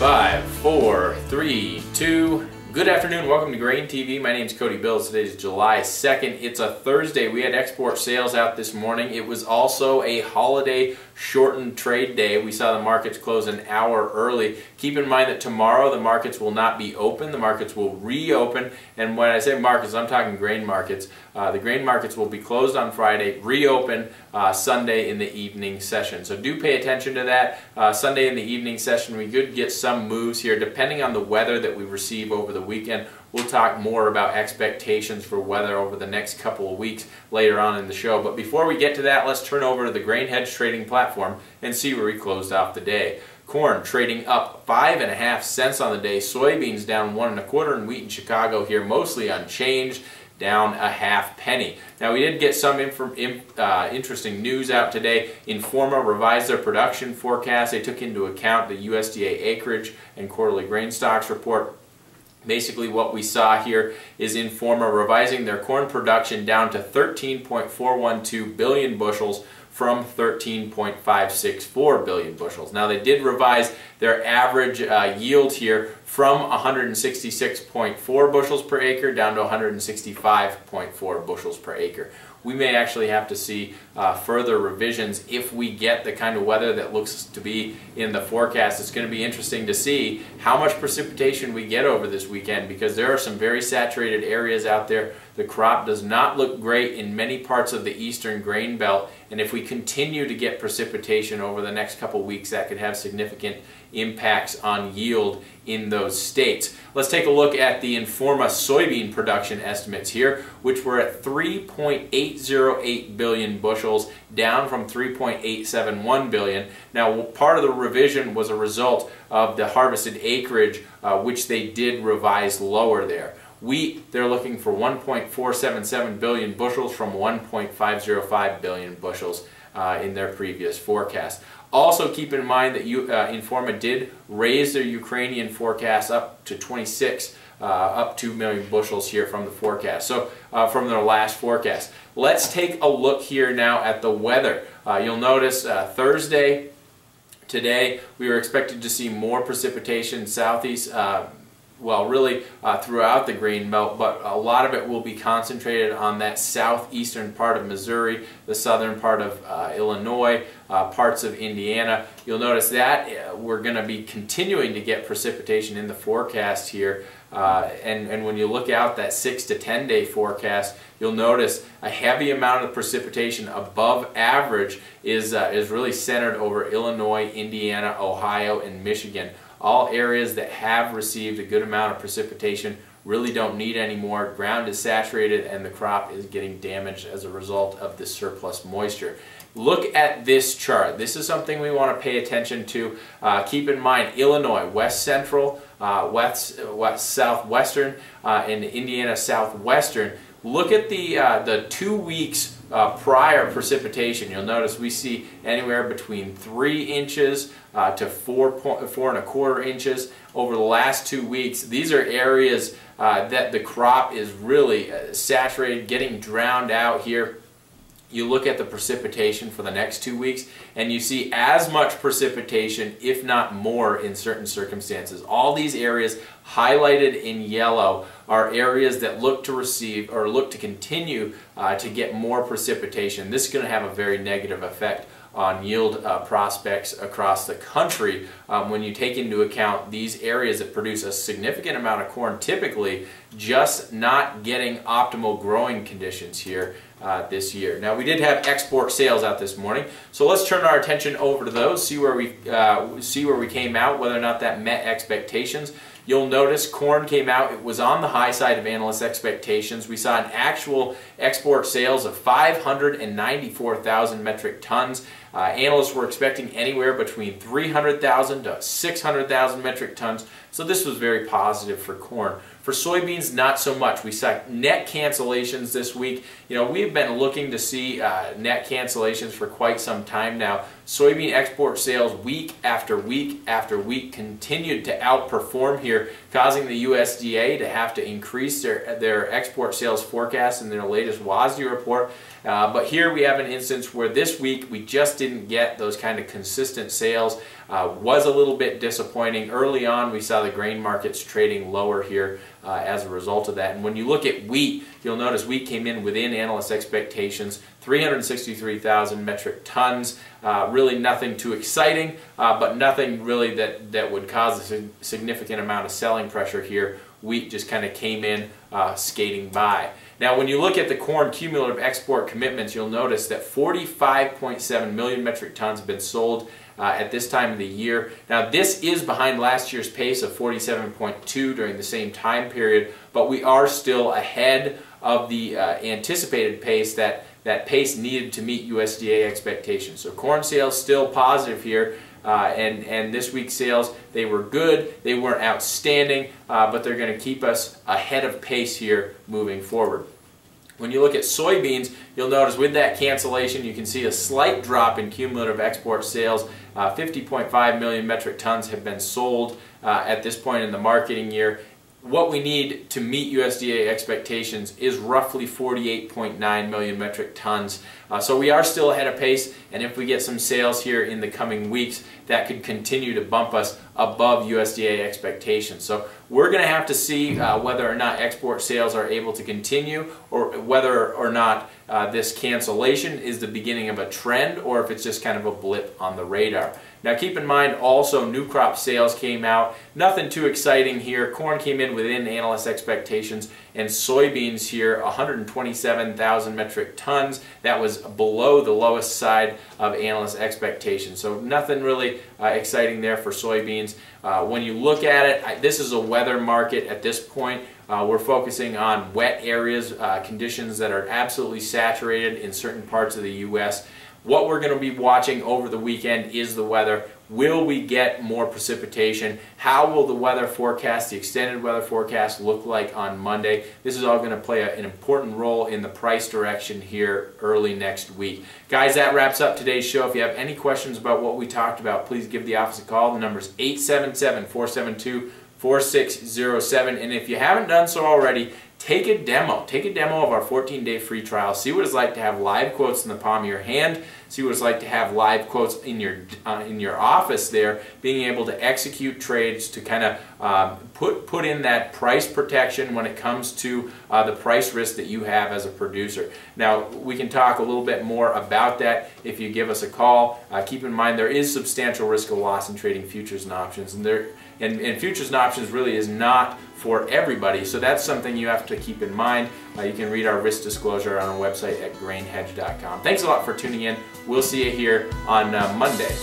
Five, four, three, two. Good afternoon. Welcome to Grain TV. My name is Cody Bills. Today is July 2nd. It's a Thursday. We had export sales out this morning. It was also a holiday shortened trade day. We saw the markets close an hour early. Keep in mind that tomorrow the markets will not be open. The markets will reopen. And when I say markets, I'm talking grain markets. Uh, the grain markets will be closed on Friday, reopen uh, Sunday in the evening session. So do pay attention to that. Uh, Sunday in the evening session, we could get some moves here depending on the weather that we receive over the weekend. We'll talk more about expectations for weather over the next couple of weeks later on in the show. But before we get to that, let's turn over to the Grain Hedge trading platform and see where we closed off the day. Corn trading up five and a half cents on the day. Soybeans down one and a quarter, and wheat in Chicago here mostly unchanged down a half penny. Now we did get some uh, interesting news out today. Informa revised their production forecast. They took into account the USDA acreage and quarterly grain stocks report. Basically what we saw here is Informa revising their corn production down to 13.412 billion bushels from 13.564 billion bushels. Now they did revise their average uh, yield here from 166.4 bushels per acre down to 165.4 bushels per acre we may actually have to see uh, further revisions if we get the kind of weather that looks to be in the forecast. It's going to be interesting to see how much precipitation we get over this weekend because there are some very saturated areas out there. The crop does not look great in many parts of the eastern grain belt and if we continue to get precipitation over the next couple weeks that could have significant impacts on yield in those states. Let's take a look at the Informa soybean production estimates here, which were at 3.808 billion bushels, down from 3.871 billion. Now, part of the revision was a result of the harvested acreage, uh, which they did revise lower there. Wheat, they're looking for 1.477 billion bushels from 1.505 billion bushels uh, in their previous forecast. Also keep in mind that you, uh, Informa did raise their Ukrainian forecast up to 26, uh, up 2 million bushels here from the forecast, so uh, from their last forecast. Let's take a look here now at the weather. Uh, you'll notice uh, Thursday, today, we were expected to see more precipitation southeast well, really uh, throughout the grain belt, but a lot of it will be concentrated on that southeastern part of Missouri, the southern part of uh, Illinois, uh, parts of Indiana. You'll notice that uh, we're going to be continuing to get precipitation in the forecast here. Uh, and, and when you look out that 6 to 10 day forecast, you'll notice a heavy amount of precipitation above average is, uh, is really centered over Illinois, Indiana, Ohio, and Michigan all areas that have received a good amount of precipitation really don't need any more. Ground is saturated and the crop is getting damaged as a result of the surplus moisture. Look at this chart. This is something we want to pay attention to. Uh, keep in mind Illinois, West Central, uh, West, West Southwestern, uh, and Indiana Southwestern. Look at the, uh, the two weeks uh, prior precipitation, you'll notice we see anywhere between three inches uh, to four, point, four and a quarter inches over the last two weeks. These are areas uh, that the crop is really uh, saturated, getting drowned out here you look at the precipitation for the next two weeks and you see as much precipitation, if not more, in certain circumstances. All these areas highlighted in yellow are areas that look to receive or look to continue uh, to get more precipitation. This is going to have a very negative effect on yield uh, prospects across the country um, when you take into account these areas that produce a significant amount of corn typically just not getting optimal growing conditions here uh, this year. Now we did have export sales out this morning, so let's turn our attention over to those, see where we uh, see where we came out, whether or not that met expectations. You'll notice corn came out, it was on the high side of analyst expectations. We saw an actual export sales of 594,000 metric tons. Uh, analysts were expecting anywhere between 300,000 to 600,000 metric tons, so this was very positive for corn. For soybeans, not so much. We saw net cancellations this week. You know, we've been looking to see uh, net cancellations for quite some time now. Soybean export sales week after week after week continued to outperform here, causing the USDA to have to increase their, their export sales forecast in their latest WASDE report. Uh, but here we have an instance where this week we just didn't get those kind of consistent sales. Uh, was a little bit disappointing. Early on, we saw the grain markets trading lower here uh, as a result of that. And when you look at wheat, you'll notice wheat came in within analyst expectations, 363,000 metric tons. Uh, really nothing too exciting, uh, but nothing really that, that would cause a significant amount of selling pressure here. Wheat just kind of came in uh, skating by. Now, when you look at the corn cumulative export commitments, you'll notice that 45.7 million metric tons have been sold uh, at this time of the year. Now, this is behind last year's pace of 47.2 during the same time period, but we are still ahead of the uh, anticipated pace that that pace needed to meet USDA expectations. So corn sales still positive here. Uh, and, and this week's sales, they were good, they weren't outstanding, uh, but they're going to keep us ahead of pace here moving forward. When you look at soybeans, you'll notice with that cancellation, you can see a slight drop in cumulative export sales. 50.5 uh, million metric tons have been sold uh, at this point in the marketing year what we need to meet USDA expectations is roughly 48.9 million metric tons. Uh, so we are still ahead of pace, and if we get some sales here in the coming weeks, that could continue to bump us above USDA expectations. So we're going to have to see uh, whether or not export sales are able to continue, or whether or not uh, this cancellation is the beginning of a trend, or if it's just kind of a blip on the radar. Now keep in mind also new crop sales came out. Nothing too exciting here. Corn came in within analyst expectations and soybeans here 127,000 metric tons. That was below the lowest side of analyst expectations. So nothing really uh, exciting there for soybeans. Uh, when you look at it, I, this is a weather market at this point. Uh, we're focusing on wet areas, uh, conditions that are absolutely saturated in certain parts of the U.S. What we're going to be watching over the weekend is the weather. Will we get more precipitation? How will the weather forecast, the extended weather forecast, look like on Monday? This is all going to play an important role in the price direction here early next week. Guys, that wraps up today's show. If you have any questions about what we talked about, please give the office a call. The number is 877 472 4607. And if you haven't done so already, take a demo. Take a demo of our 14-day free trial. See what it's like to have live quotes in the palm of your hand. See what it's like to have live quotes in your uh, in your office there. Being able to execute trades to kind of um, put put in that price protection when it comes to uh, the price risk that you have as a producer. Now we can talk a little bit more about that if you give us a call. Uh, keep in mind there is substantial risk of loss in trading futures and options, and there and, and futures and options really is not for everybody. So that's something you have to keep in mind. Uh, you can read our risk disclosure on our website at grainhedge.com. Thanks a lot for tuning in. We'll see you here on uh, Monday.